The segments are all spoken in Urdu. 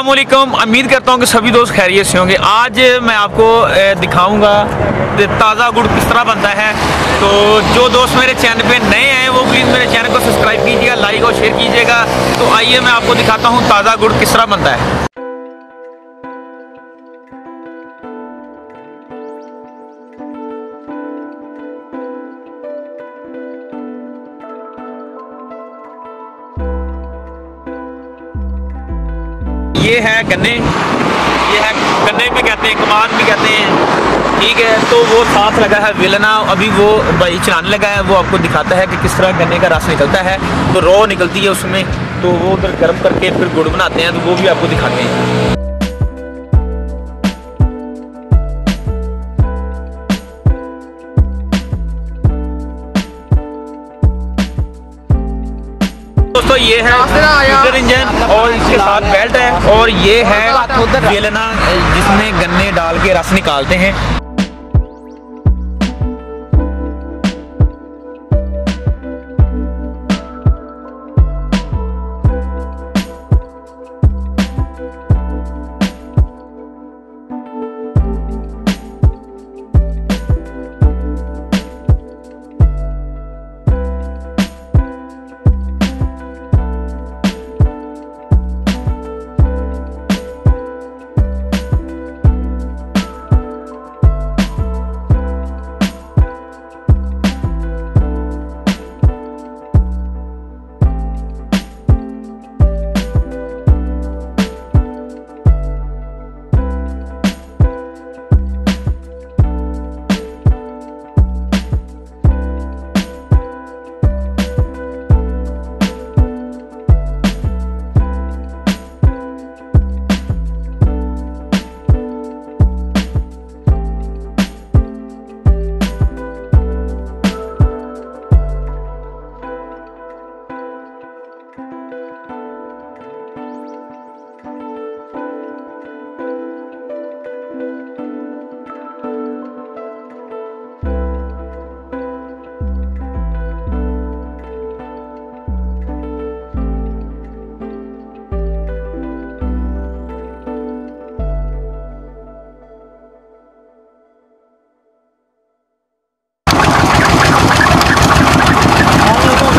السلام علیکم۔ امید کرتا ہوں کہ سبھی دوست خیریت سے ہوں گے۔ آج میں آپ کو دکھاؤں گا تازہ گڑ کس طرح بنتا ہے۔ تو جو دوست میرے چینل پہ نئے ہیں، وہ پلیز میرے چینل کو سبسکرائب کیجیے گا، لائک اور شیئر کیجیے گا۔ تو آئیے میں آپ کو دکھاتا ہوں تازہ گڑ کس طرح بنتا ہے۔ یہ ہے گنے۔ یہ ہے گنے بھی کہتے ہیں کمان بھی کہتے ہیں۔ ٹھیک ہے، تو وہ ساتھ لگا ہے ویلنا۔ ابھی وہ بھائی چلانے لگا ہے، وہ آپ کو دکھاتا ہے کہ کس طرح گنے کا رس نکلتا ہے۔ تو رو نکلتی ہے اس میں۔ تو وہ ادھر گرم کر کے پھر گڑ بناتے ہیں، تو وہ بھی آپ کو دکھاتے ہیں۔ دوستو یہ ہے انجن اور اس کے ساتھ بیلٹ ہے اور یہ ہے ویلنا جس میں گنے ڈال کے رس نکالتے ہیں۔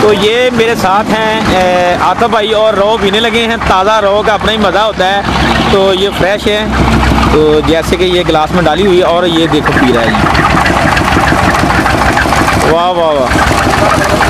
تو یہ میرے ساتھ ہیں آتا بھائی اور رو پینے لگے ہیں، تازہ رو کا اپنا ہی مزہ ہوتا ہے۔ تو یہ فریش ہے تو جیسے کہ یہ گلاس میں ڈالی ہوئی ہے اور یہ دیکھو، پی رہا ہے۔ واہ واہ واہ۔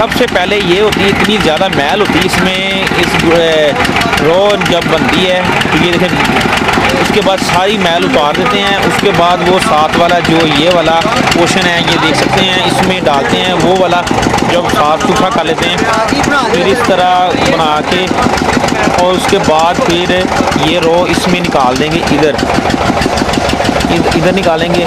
سب سے پہلے یہ ہوتی ہے، اتنی زیادہ میل ہوتی ہے اس میں، اس رو جب بنتی ہے، تو یہ دیکھیں، اس کے بعد ساری میل اتار دیتے ہیں، اس کے بعد وہ ساتھ والا جو یہ والا پوشن ہے، یہ دیکھ سکتے ہیں، اس میں ڈالتے ہیں، وہ والا جب صاف ستھرا کر لیتے ہیں، پھر اس طرح بنا کے اور اس کے بعد پھر یہ رو اس میں نکال دیں گے، ادھر ادھر نکالیں گے۔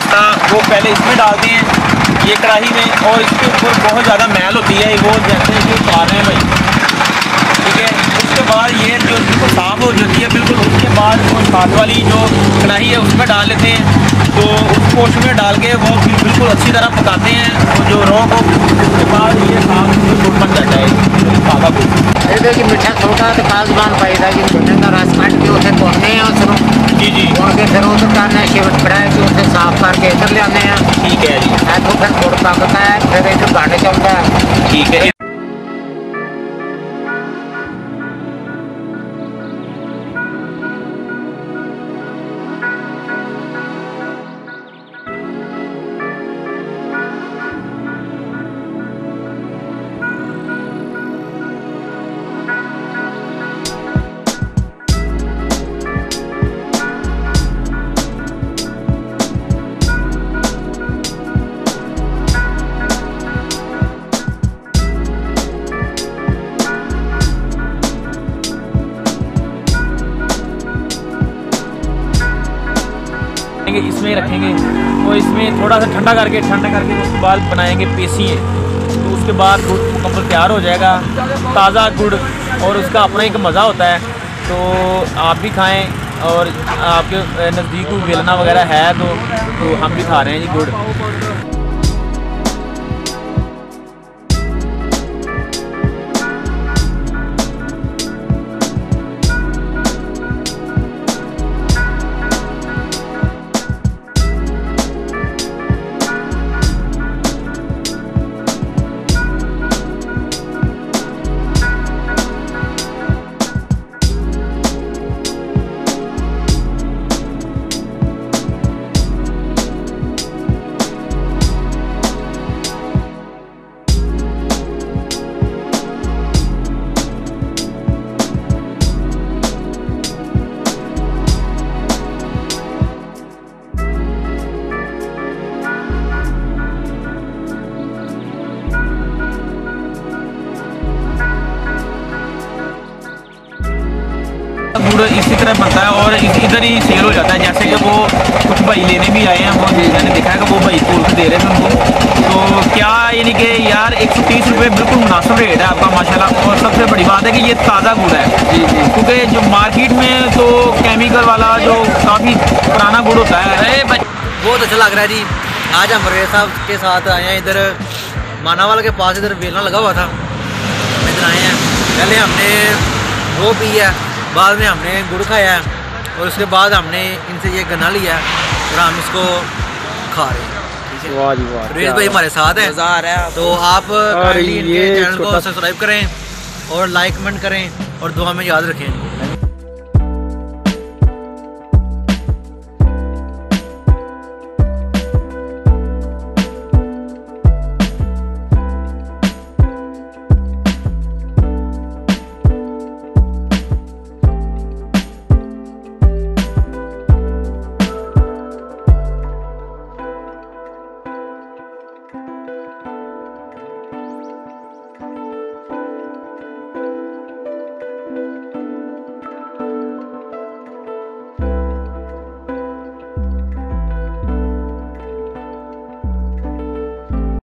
جو وہ پہلے اس میں ڈالتے ہیں، یہ کڑاہی میں، اور اس کے اوپر بہت زیادہ میل ہوتی ہے، وہ جیسے کہ اتار رہے ہیں بھائی۔ ٹھیک ہے، اس کے بعد یہ جو بالکل صاف ہو جاتی ہے بالکل، اس کے بعد وہ ساتھ والی جو کڑاہی ہے، اس میں ڈال لیتے ہیں۔ تو اس پوش میں ڈال کے وہ بالکل اچھی طرح پکاتے ہیں اور جو رو کو، اس کے بعد یہ صاف بالکل بن جاتا ہے سادہ کو۔ میٹھا چھوٹا تو کازبان پائی دا کہ رس کٹ کے اسے توڑنے ہیں اس جی جی اور کے پھر ادھر کرنا ہے شیوٹ بڑا ہے کہ اسے صاف کر کے ادھر لے آنے ہیں ٹھیک ہے جی تو پھر گڑ پکتا ہے پھر ادھر گاڑے چلتا میں رکھیں گے۔ تو اس میں تھوڑا سا ٹھنڈا کر کے، ٹھنڈا کر کے اس کے بعد بنائیں گے پیسیے تو اس کے بعد گڑ مکمل تیار ہو جائے گا۔ تازہ گڑ اور اس کا اپنا ایک مزہ ہوتا ہے۔ تو آپ بھی کھائیں اور آپ کے نزدیک کوئی ویلنا وغیرہ ہے تو تو ہم بھی کھا رہے ہیں جی گڑ۔ گڑ اسی طرح بنتا ہے اور ادھر ہی سیل ہو جاتا ہے جیسے کہ وہ کچھ بھائی لینے بھی آئے ہیں وہ میں نے دیکھا ہے کہ وہ بھائی تول کے دے رہے تھے ان کو تو کیا یعنی کہ یار ایک سو تیس روپئے بالکل مناسب ریٹ ہے آپ کا ماشاء اللہ اور سب سے بڑی بات ہے کہ یہ تازہ گڑ ہے جی جی کیونکہ جو مارکیٹ میں تو کیمیکل والا جو کافی پرانا گڑ ہوتا ہے بہت اچھا لگ رہا ہے جی آج ہم ریت صاحب کے ساتھ آئے ہیں ادھر ماناوال کے پاس ادھر ویلنا لگا ہوا تھا ادھر آئے ہیں پہلے ہم نے وہ پی ہے بعد میں ہم نے گڑ کھایا ہے اور اس کے بعد ہم نے ان سے یہ گنا لیا ہے اور ہم اس کو کھا رہے ہیں۔ جی ریت بھائی ہمارے ساتھ ہیں۔ تو آپ چینل کو سبسکرائب کریں اور لائک کمنٹ کریں اور دعا میں یاد رکھیں۔